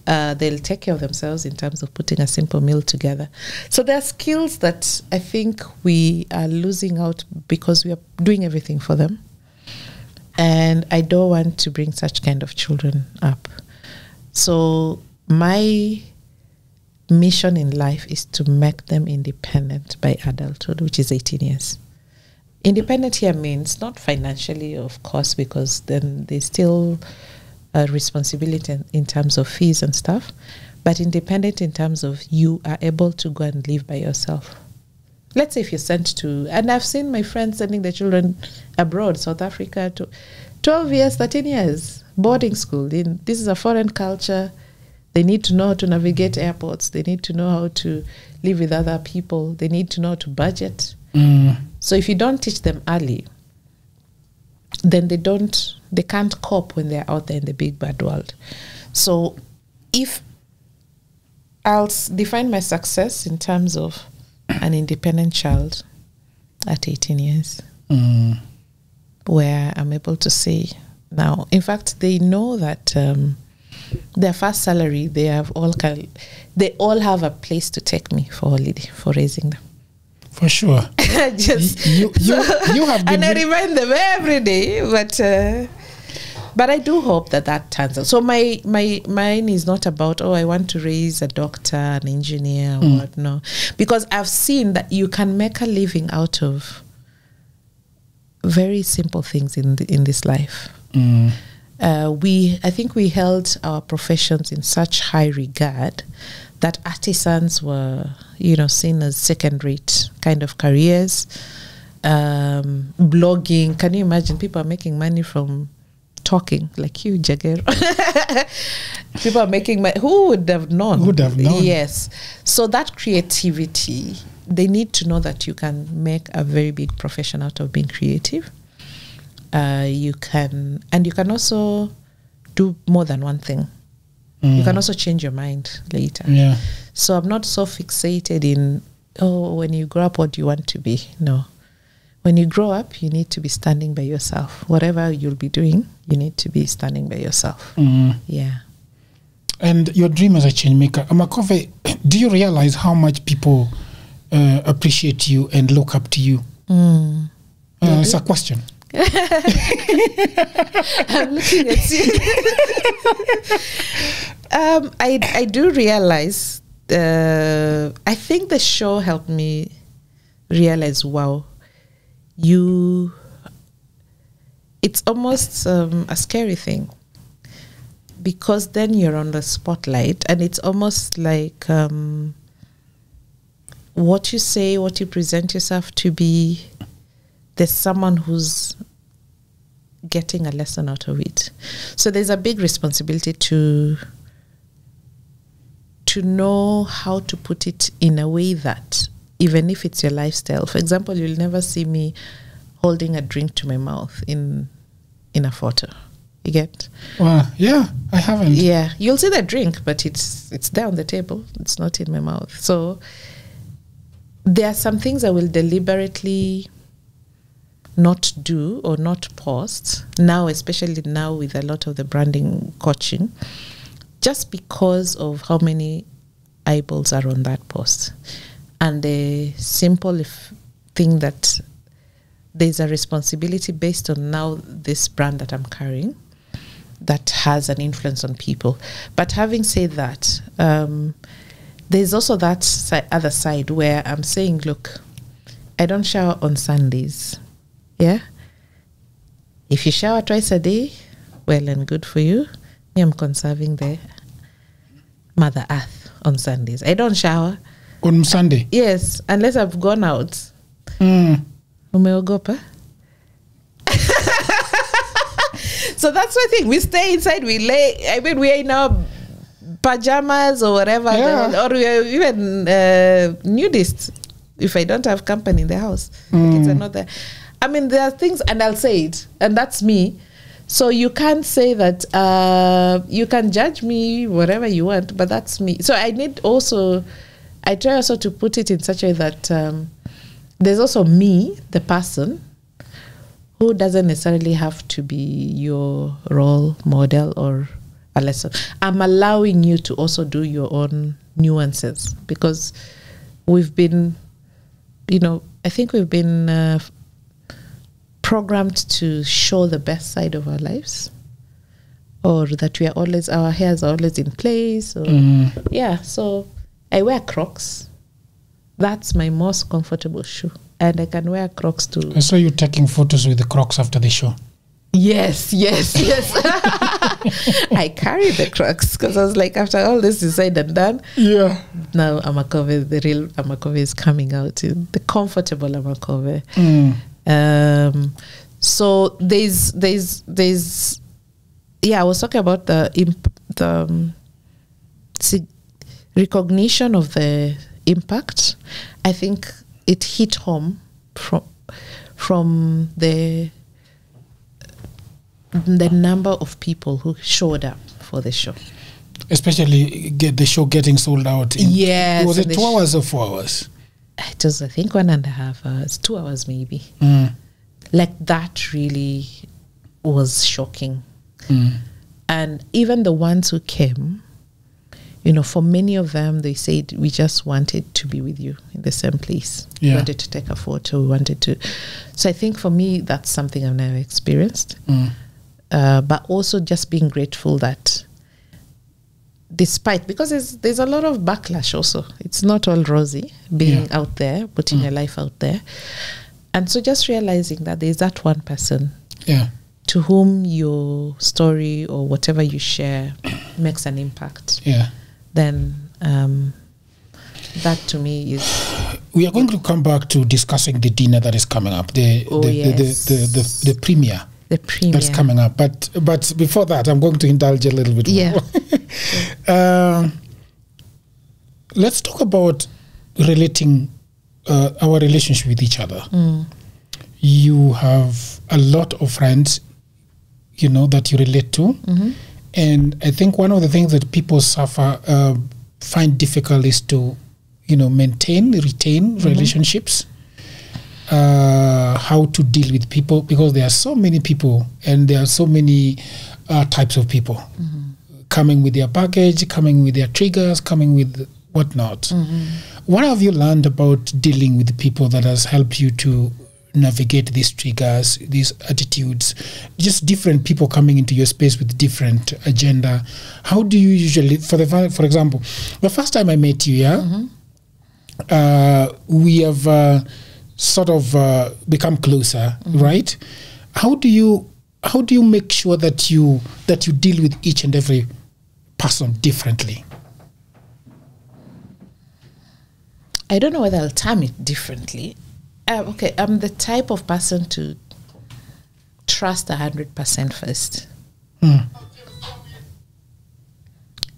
Uh, they'll take care of themselves in terms of putting a simple meal together. So there are skills that I think we are losing out because we are doing everything for them. And I don't want to bring such kind of children up. So my mission in life is to make them independent by adulthood, which is 18 years. Independent here means not financially, of course, because then they still a responsibility in, in terms of fees and stuff, but independent in terms of you are able to go and live by yourself. Let's say if you're sent to, and I've seen my friends sending their children abroad, South Africa, to 12 years, 13 years, boarding school. They, this is a foreign culture. They need to know how to navigate airports. They need to know how to live with other people. They need to know how to budget. Mm. So if you don't teach them early, then they don't they can't cope when they're out there in the big bad world. So if I'll define my success in terms of an independent child at 18 years, Mm. where I'm able to say now, in fact, they know that um, their first salary, they have all they all have a place to take me for holiday for raising them. For sure. Just You- you- you have been and I remind them every day, but uh, but I do hope that that turns out. So my my mine is not about oh I want to raise a doctor, an engineer, or Mm. what no, because I've seen that you can make a living out of very simple things in the, in this life. Mm. Uh, we I think we held our professions in such high regard that artisans were you know seen as second rate kind of careers. Um, blogging, can you imagine people are making money from talking like you, Jagger. People are making money. Who would have known? Would have known. Yes. So that creativity, they need to know that you can make a very big profession out of being creative. Uh, you can, and you can also do more than one thing. You can also change your mind later. Yeah. So I'm not so fixated in, oh, when you grow up, what do you want to be? No. When you grow up, you need to be standing by yourself. Whatever you'll be doing, you need to be standing by yourself. Mm. Yeah. And your dream as a change maker, Amakove, do you realize how much people uh, appreciate you and look up to you? Mm. Uh, it's a question. I'm looking at you. um, I I do realize. Uh, I think the show helped me realize. Wow, you. It's almost um, a scary thing because then you're on the spotlight, and it's almost like um, what you say, what you present yourself to be. There's someone who's getting a lesson out of it. So there's a big responsibility to to know how to put it in a way that even if it's your lifestyle. For example, you'll never see me holding a drink to my mouth in in a photo. You get? Well, yeah, I haven't. Yeah, you'll see the drink, but it's it's there on the table. It's not in my mouth. So there are some things I will deliberately not do or not post now, especially now with a lot of the branding coaching, just because of how many eyeballs are on that post. And the simple thing that there's a responsibility based on now this brand that I'm carrying that has an influence on people. But having said that, um, there's also that si- other side where I'm saying, look, I don't shower on Sundays. Yeah. If you shower twice a day, well and good for you. Me, I'm conserving the Mother Earth on Sundays. I don't shower. On Sunday. Yes, unless I've gone out. Mm. Umeogopa? so that's the thing. We stay inside. We lay. I mean, we are in our pajamas or whatever, Yeah. or we are even uh, nudists. If I don't have company in the house, the kids are not there. I mean, there are things, and I'll say it, and that's me. So you can't say that uh, you can judge me whatever you want, but that's me. So I need also, I try also to put it in such a way that um, there's also me, the person, who doesn't necessarily have to be your role model or a lesson. I'm allowing you to also do your own nuances because we've been, you know, I think we've been uh, programmed to show the best side of our lives or that we are always, our hairs are always in place. Or, Mm. Yeah, so I wear Crocs. That's my most comfortable shoe. And I can wear Crocs too. I saw you taking photos with the Crocs after the show. Yes, yes, yes. I carry the Crocs because I was like, after all this is said and done, Yeah. now Amakove, the real Amakove is coming out, in the comfortable Amakove. Mm. Um, so there's, there's, there's, yeah, I was talking about the imp- the um, recognition of the impact. I think it hit home from from the the number of people who showed up for the show. Especially get the show getting sold out. In, Yes, Was it two hours or four hours? It was, I think, one and a half hours, two hours maybe. Mm. Like that really was shocking. Mm. And even the ones who came, you know, for many of them, they said, we just wanted to be with you in the same place. We wanted to take a photo. We wanted to. So I think for me, that's something I've never experienced. Mm. Uh, but also just being grateful that despite because there's there's a lot of backlash also it's not all rosy being Yeah. out there putting your life out there and so just realizing that there's that one person Yeah. to whom your story or whatever you share makes an impact Yeah. then um, that to me is We are going to come back to discussing the dinner that is coming up, the Oh, the, yes. the, the, the, the, the premiere. The premiere. that's coming up. But but before that, I'm going to indulge a little bit Yeah. more. uh, let's talk about relating uh, our relationship with each other. Mm. You have a lot of friends, you know, that you relate to. Mhm. And I think one of the things that people suffer, uh, find difficult is to, you know, maintain, retain relationships. Uh, how to deal with people because there are so many people and there are so many uh, types of people. Coming with their baggage, coming with their triggers, coming with whatnot. What have you learned about dealing with people that has helped you to navigate these triggers, these attitudes, just different people coming into your space with different agenda? How do you usually, for the for example, the first time I met you, yeah, uh, we have uh, sort of uh, become closer, right? How do you how do you make sure that you that you deal with each and every person differently? I don't know whether I'll term it differently. Uh, okay, I'm the type of person to trust 100% first. Mm.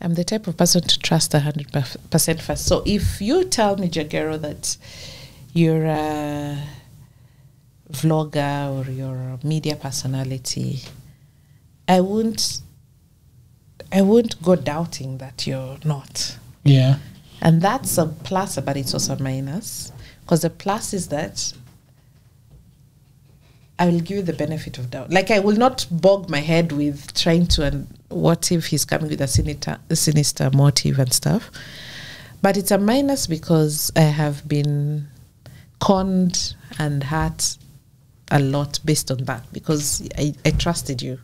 I'm the type of person to trust 100% first. So if you tell me, Jagero, that you're a uh, vlogger or you're a media personality, I won't I won't go doubting that you're not. Yeah. And that's a plus, but it's also a minus. Because the plus is that I will give you the benefit of doubt. Like I will not bog my head with trying to, and what if he's coming with a sinister, a sinister motive and stuff. But it's a minus because I have been conned and hurt a lot based on that because I, I trusted you.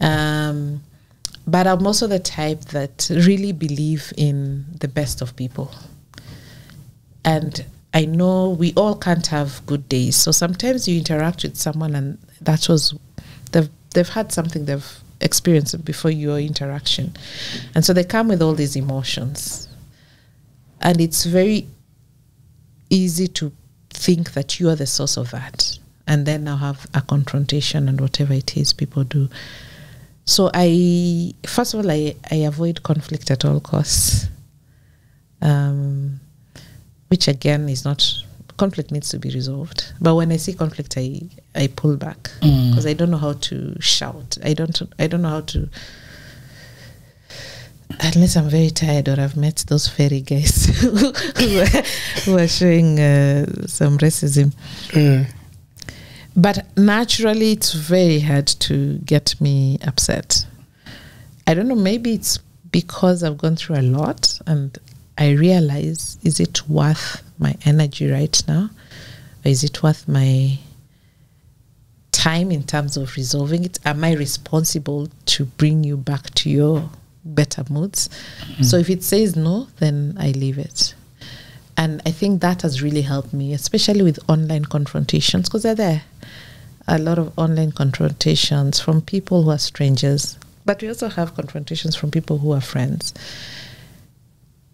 Um, but I'm also the type that really believe in the best of people. And I know we all can't have good days. So sometimes you interact with someone and that was they've they've had something they've experienced before your interaction. And so they come with all these emotions. And it's very easy to think that you are the source of that. And then now have a confrontation and whatever it is people do. So I first of all I, I avoid conflict at all costs. Um, which again is not conflict needs to be resolved. But when I see conflict I I pull back Mm. because I don't know how to shout. I don't I don't know how to unless I'm very tired or I've met those fairy guys who, are, who are showing uh, some racism. Uh, But naturally, it's very hard to get me upset. I don't know, maybe it's because I've gone through a lot and I realize is it worth my energy right now? Or is it worth my time in terms of resolving it? Am I responsible to bring you back to your better moods? So if it says no, then I leave it. And I think that has really helped me, especially with online confrontations, because they're there. A lot of online confrontations from people who are strangers, but we also have confrontations from people who are friends.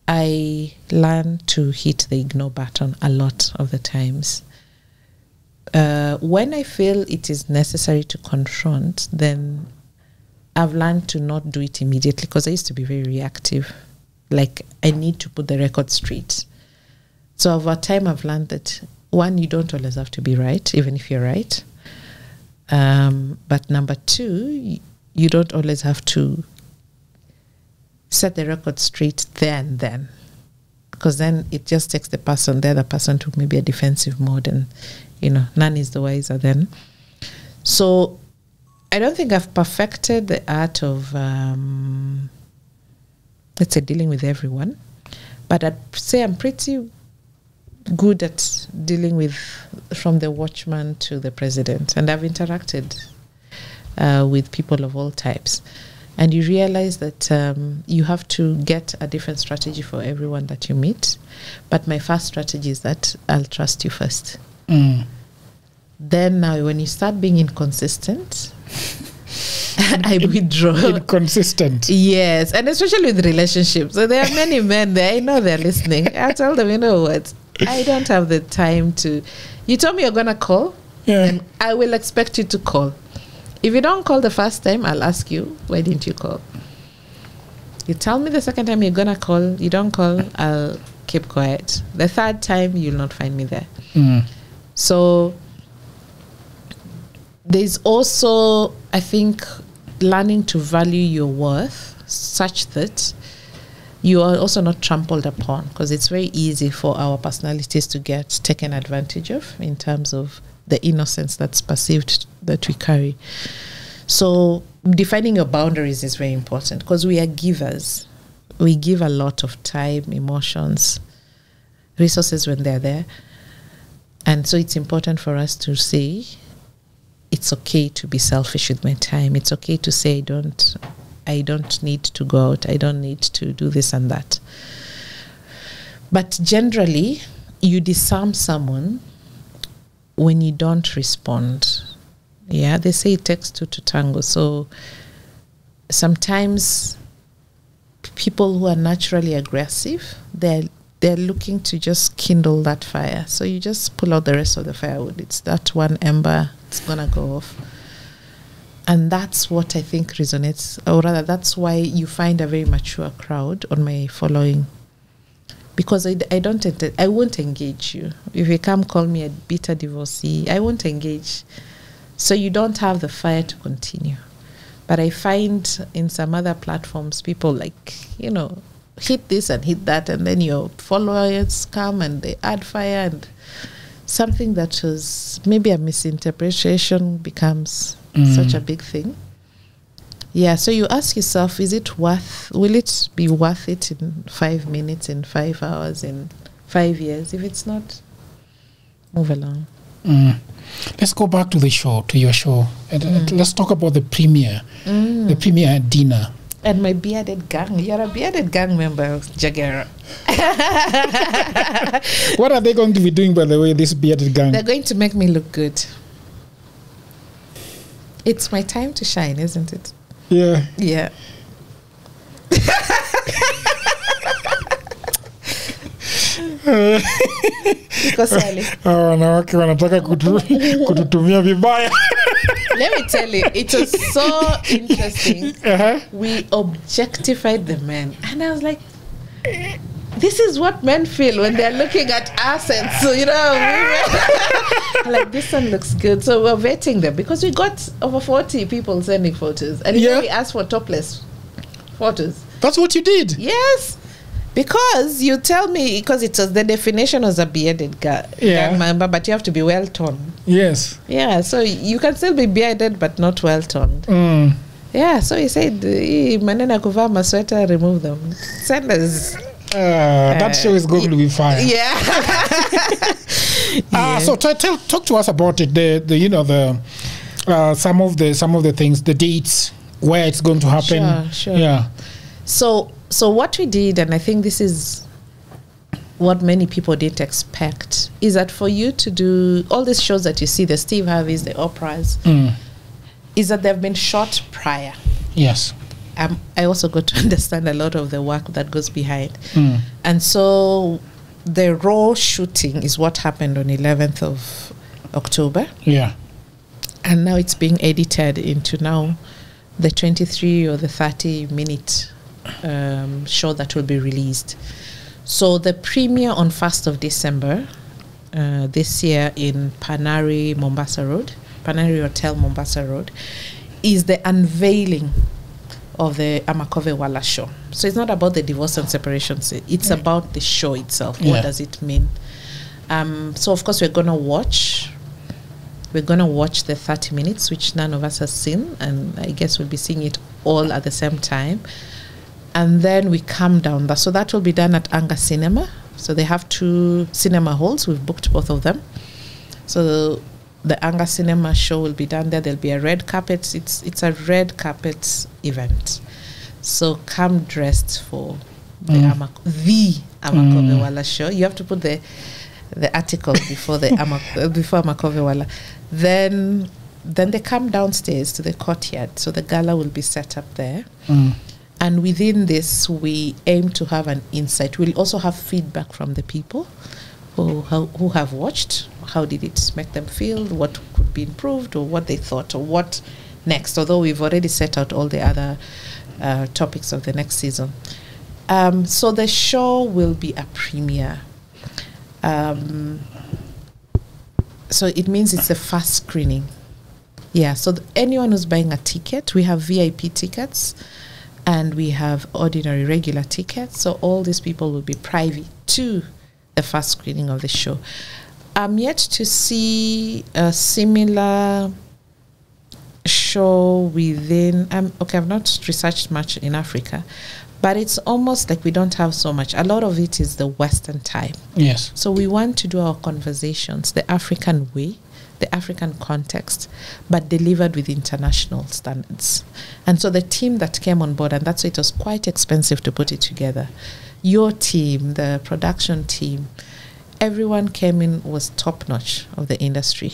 I learn to hit the ignore button a lot of the times. Uh, when I feel it is necessary to confront, then I've learned to not do it immediately because I used to be very reactive. Like, I need to put the record straight. So, over time, I've learned that one, you don't always have to be right, even if you're right. Um, but number two, you don't always have to set the record straight there and then. Because then it just takes the person, the other person to maybe a defensive mode, and you know, none is the wiser then. So I don't think I've perfected the art of, um, let's say, dealing with everyone, but I'd say I'm pretty good at dealing with from the watchman to the president, and I've interacted uh, with people of all types. And you realize that um, you have to get a different strategy for everyone that you meet. But my first strategy is that I'll trust you first. mm. Then now, when you start being inconsistent, I withdraw. Inconsistent. Yes, and especially with relationships. So there are many men there. I know they're listening. I tell them, you know what? I don't have the time to. You told me you're gonna call. Yeah. then I will expect you to call. If you don't call the first time, I'll ask you, why didn't you call? You tell me the second time you're gonna call, you don't call, I'll keep quiet. The third time, you'll not find me there. Mm. So there's also, I think, learning to value your worth such that you are also not trampled upon because it's very easy for our personalities to get taken advantage of in terms of the innocence that's perceived that we carry. So defining your boundaries is very important because we are givers. We give a lot of time, emotions, resources when they're there. And so it's important for us to say it's okay to be selfish with my time. It's okay to say I don't I don't need to go out. I don't need to do this and that. But generally, you disarm someone when you don't respond. Yeah, they say it takes two to tango. So sometimes people who are naturally aggressive, they're they're looking to just kindle that fire. So you just pull out the rest of the firewood. It's that one ember, it's gonna go off. And that's what I think resonates, or rather, that's why you find a very mature crowd on my following. Because I, I don't, I won't engage you. If you come call me a bitter divorcee, I won't engage. So you don't have the fire to continue. But I find in some other platforms, people like, you know, hit this and hit that, and then your followers come and they add fire, and something that was maybe a misinterpretation becomes Mm. such a big thing. Yeah, so you ask yourself, is it worth, will it be worth it in five minutes, in five hours, in five years? If it's not, move along. Mm. Let's go back to the show, to your show. And, Mm. let's talk about the premiere, the premiere dinner. And my bearded gang, you're a bearded gang member, Jagero. What are they going to be doing, by the way, this bearded gang? They're going to make me look good. It's my time to shine, isn't it? yeah. Yeah. Iko swali. Wanawake wanataka kutu, kututumia vibaya. Let me tell you, it was so interesting. Uh-huh. We objectified the men. And I was like, this is what men feel when they're looking at us. And so, you know, we like, this one looks good. So we're vetting them because we got over 40 people sending photos. And yeah. we asked for topless photos. That's what you did. Yes. Because you tell me, because it was the definition was a bearded guy, Yeah. gang member, but you have to be well toned. Yes. Yeah, so you can still be bearded but not well toned. Mm. Yeah, so he said, "Hii maneno ya kuvaa masweta, remove them. Send us. Uh, that show is going to be fire. Yeah. Ah, so t- tell, talk to us about it. The, the you know the uh, some of the some of the things, the dates, where it's going to happen. Sure, sure. Yeah. So, so what we did, and I think this is what many people didn't expect, is that for you to do all these shows that you see, the Steve Harveys, the Oprahs, Mm. is that they've been shot prior. Yes. Um, I also got to understand a lot of the work that goes behind. Mm. And so the raw shooting is what happened on 11th of October. Yeah. And now it's being edited into now the 23 or the 30 minute um, show that will be released. So the premiere on 1st of December uh, this year in Panari, Mombasa Road, Panari Hotel, Mombasa Road, is the unveiling of the Amakove Wala show. So it's not about the divorce and separation. s- It's about the show itself. Yeah. What does it mean? Um, so of course we're gonna watch. We're gonna watch the 30 minutes, which none of us has seen, and I guess we'll be seeing it all at the same time. And then we come down. That so that will be done at Anga Cinema. So they have two cinema halls. We've booked both of them. So the Anga Cinema show will be done there. There'll be a red carpet. It's it's a red carpet event. So come dressed for the Mm. Amak- the Mm. Show. You have to put the the article before the Amak- before Amakove Wala. Then then they come downstairs to the courtyard. So the gala will be set up there. Mm. And within this, we aim to have an insight. We'll also have feedback from the people who, who have watched. how did it make them feel, what could be improved, or what they thought, or what next. Although we've already set out all the other uh, topics of the next season. Um, so the show will be a premiere. Um, so it means it's a fast screening. Yeah, so anyone who's buying a ticket, we have VIP tickets and we have ordinary regular tickets. So all these people will be privy to the first screening of the show. I'm yet to see a similar show within. Um, okay, I've not researched much in Africa, but it's almost like we don't have so much. A lot of it is the Western type. Yes. So we want to do our conversations the African way, the African context, but delivered with international standards. And so the team that came on board, and that's why it was quite expensive to put it together. Your team, the production team, everyone came in was top notch of the industry.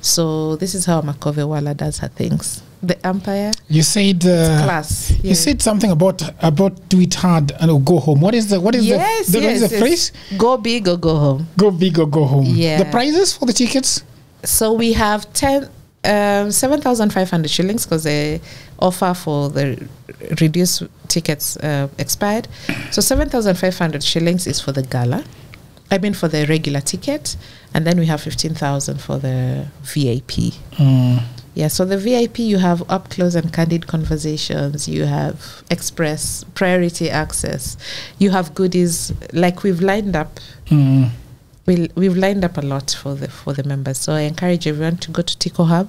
So this is how Makove Wala does her things. The Empire You said uh, class. you said something about about do it hard and go home. What is the what is yes, the, the what is yes, the yes. phrase? Go big or go home. Go big or go home. Yeah. The prices for the tickets? So we have 10, um, 7,500 shillings because the offer for the reduced tickets uh, expired. So 7,500 shillings is for the gala. I mean for the regular ticket. And then we have 15,000 for the VIP. Mm. Yeah, so the VIP, you have up close and candid conversations, you have express priority access, you have goodies like we've lined up Mm. We we've lined up a lot for the for the members. So I encourage everyone to go to Tiko Hub,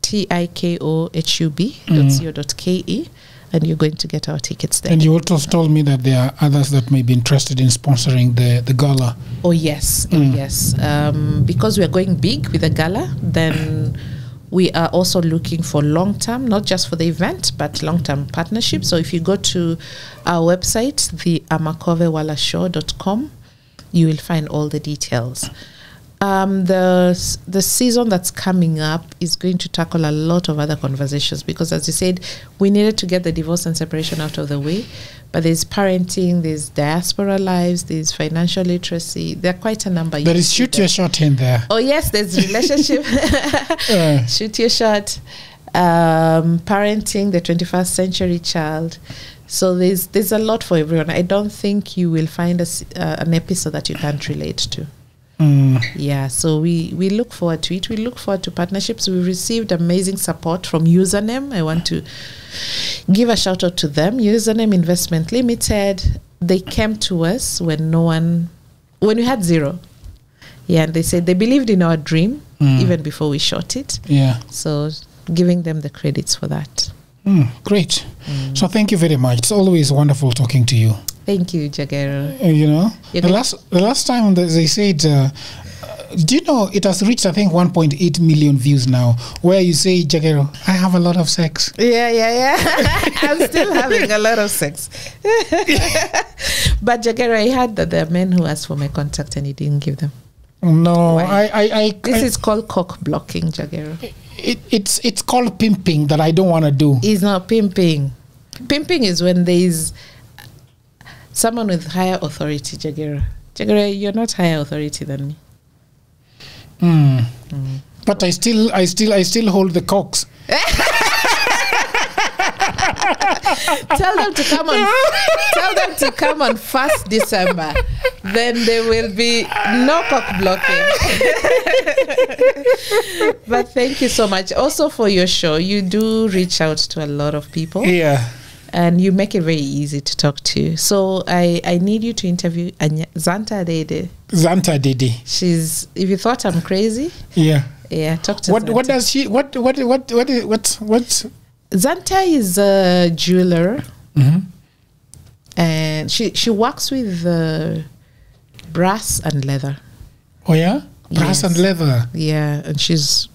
T I K O H U B dot co dot K E, and you're going to get our tickets there. And you also told me that there are others that may be interested in sponsoring the the gala. Oh yes, oh Mm. yes. Um, because we are going big with the gala, then we are also looking for long term, not just for the event, but long term partnerships. So if you go to our website, the amakovewala.show.com, you will find all the details. Um, the the season that's coming up is going to tackle a lot of other conversations because, as you said, we needed to get the divorce and separation out of the way. But there's parenting, there's diaspora lives, there's financial literacy. There are quite a number. There You is shoot your shot in there. Oh yes, there's relationship. Uh, Shoot your shot. Um, parenting the 21st century child. So there's there's a lot for everyone. I don't think you will find a uh, an episode that you can't relate to. mm, Yeah, so we, we look forward to it. We look forward to partnerships. We received amazing support from Username. I want to give a shout out to them. Username Investment Limited. They came to us when no one, when we had zero. Yeah, and they said they believed in our dream Mm. even before we shot it. yeah. So giving them the credits for that. Mm, great. So thank you very much. It's always wonderful talking to you. Thank you, Jagero. Uh, you know, You're the last the last time that they said, uh, uh, do you know it has reached I think 1.8 million views now? Where you say, Jagero, I have a lot of sex. Yeah, yeah, yeah. I'm still having a lot of sex. but Jagero, I heard that there are men who asked for my contact and he didn't give them. No, Why? I, I, I, This I- is called cock blocking, Jagero. It, it's it's called pimping that I don't want to do. It's not pimping. Pimping is when there is someone with higher authority, Jagero. Jagero, you're not higher authority than me. Mm. But I still, I still, I still hold the cocks. tell them to come on tell them to come on first december then there will be no cock blocking but thank you so much also for your show you do reach out to a lot of people Yeah. and you make it very easy to talk to so i i need you to interview Anya, zanta dede Zanta Didi. she's if you thought i'm crazy Yeah. yeah talk to What zanta. what does she what what what what what what? Zanta is a jeweler Mhm. and she she works with uh, brass and leather. Oh yeah, brass Yes. and leather. Yeah, and she's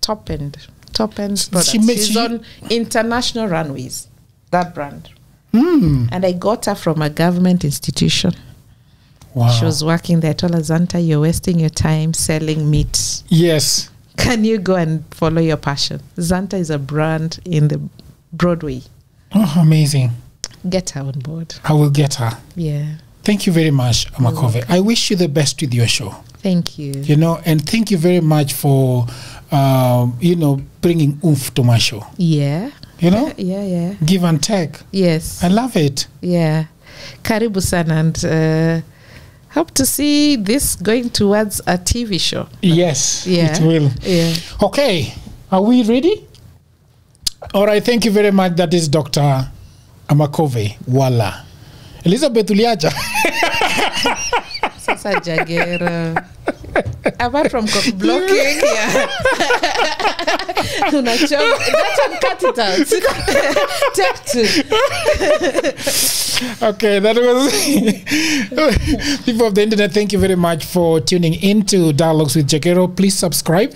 top end, top end products. She ma- she's she- on international runways. That brand, Hmm. and I got her from a government institution. Wow. She was working there. I told her, Zanta, you're wasting your time selling meat. yes. Can you go and follow your passion? Zanta is a brand in the Broadway. Oh, amazing. Get her on board. I will get her. Yeah. Thank you very much, Amakove. I wish you the best with your show. Thank you. You know, and thank you very much for, um, you know, bringing oomph to my show. Yeah. You know, Yeah, yeah. give and take. Yes. I love it. Yeah. Karibu sana and uh, hope to see this going towards a TV show. Yes, Yeah. it will. Yeah. Okay, are we ready? All right, thank you very much. That is Dr. Amakove Wala. Elizabeth Uliacha. Sasa Jagero. Apart from blocking, yeah. Unachoma. That one cut it out. Take two. okay, that was people of the internet. Thank you very much for tuning in to Dialogues with Jagero. Please subscribe,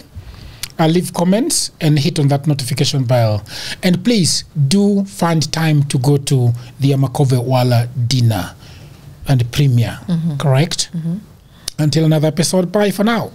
uh, leave comments, and hit on that notification bell. And please do find time to go to the Amakove Wala dinner and Premier, mm -hmm. correct? Mm -hmm. Until another episode, bye for now.